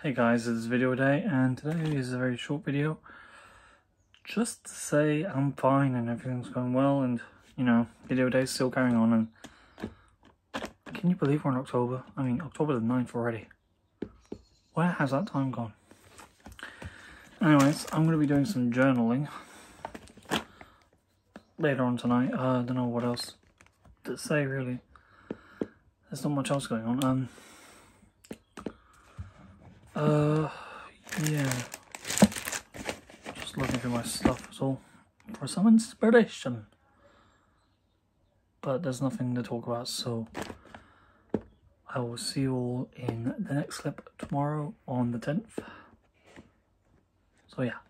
Hey guys, it's video day and today is a very short video. Just to say I'm fine and everything's going well and you know, video day is still going on and can you believe we're in October? I mean October the 9th already. Where has that time gone? Anyways, I'm going to be doing some journaling later on tonight. Uh, I don't know what else to say really. There's not much else going on. Um, uh, yeah. Just looking through my stuff all for some inspiration. But there's nothing to talk about, so I will see you all in the next clip tomorrow on the 10th. So yeah.